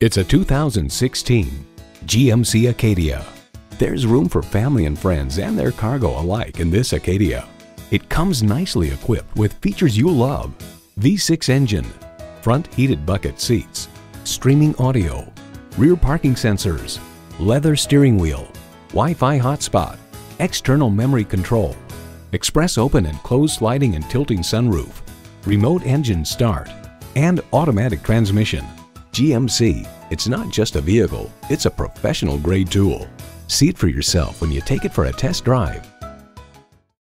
It's a 2016 GMC Acadia. There's room for family and friends and their cargo alike in this Acadia. It comes nicely equipped with features you love. V6 engine, front heated bucket seats, streaming audio, rear parking sensors, leather steering wheel, Wi-Fi hotspot, external memory control, express open and closed sliding and tilting sunroof, remote engine start, and automatic transmission. GMC, it's not just a vehicle, it's a professional grade tool. See it for yourself when you take it for a test drive.